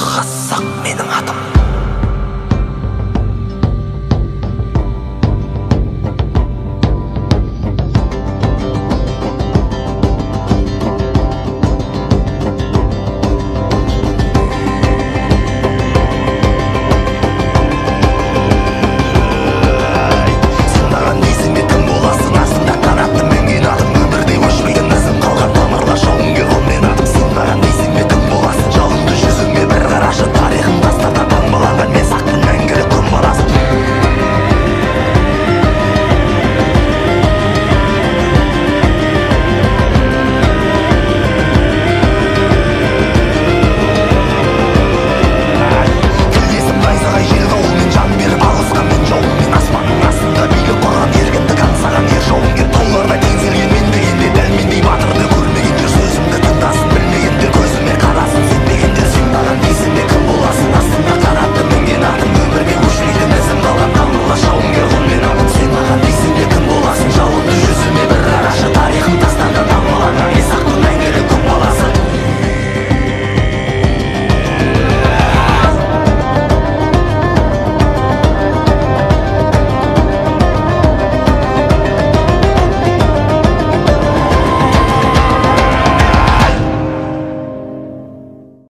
和丧命